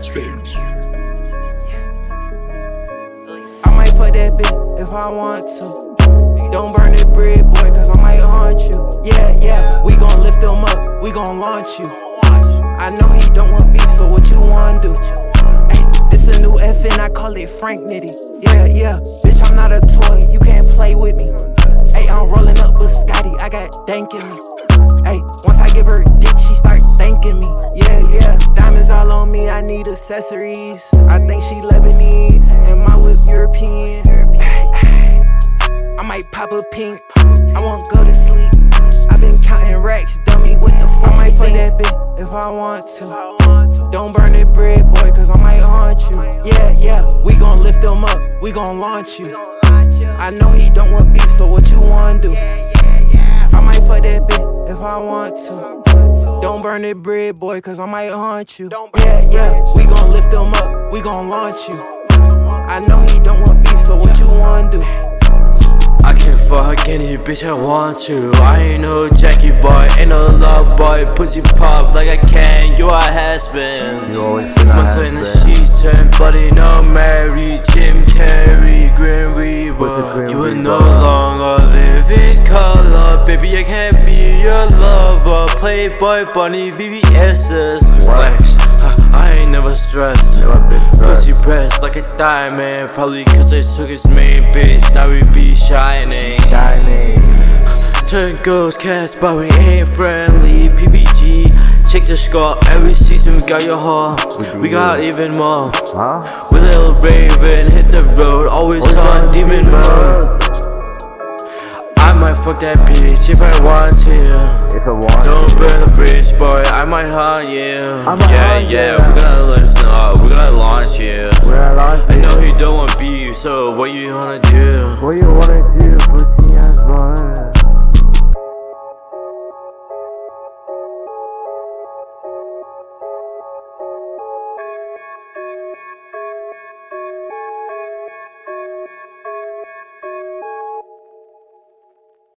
Redfield. I might fuck that bitch if I want to. Don't burn that bread, boy, cause I might haunt you. Yeah, yeah, we gon' lift them up, we gon' launch you. I know he don't want beef, so what you wanna do? Ay, this a new FN, I call it Frank Nitti. Yeah, yeah, bitch, I'm not a toy, you can't play with me. Hey, I'm rolling up with Scotty, I got dank in me. Hey, once I give her dick, she start thanking me. Yeah, yeah, diamonds all accessories. I think she Lebanese, and my whip European. I might pop a pink, I won't go to sleep. I've been counting racks, dummy, what the fuck? I might fuck that bitch if I want to. Don't burn that bread, boy, cause I might haunt you. Yeah, yeah, we gon' lift them up, we gon' launch you. I know he don't want beef, so what you wanna do? I might fuck that bitch if I want to. Don't burn that bread, boy, cause I might haunt you. Yeah, yeah, we gon' lift him up, we gon' launch you. I know he don't want beef, so what you wanna do? I can fuck any bitch I want to. I ain't no Jackie boy, ain't no love boy. Pussy pop like I can, you a has been. You always been a Once in the has-been. sheets turn bloody, no Mary, Jim Carrey, Grim With Reaper. You will no longer live in color, baby. I can't be your lover. Playboy, Bunny, VVS's flex. I ain't never stressed. Pussy pressed like a diamond Probably cause I took his main bitch Now we be shining Diamond. Turn girls cats but we ain't friendly PBG Check the score Every season we got your heart We got even more Huh? With Lil Raven Hit the road Always on demon mode might fuck that bitch if I want to If I want don't burn the bridge, boy. I might haunt you. might yeah, haunt yeah. you. We're gonna lift up. We're gonna launch you. We're alive. I know he don't want beef, so what you wanna do? What you wanna do? What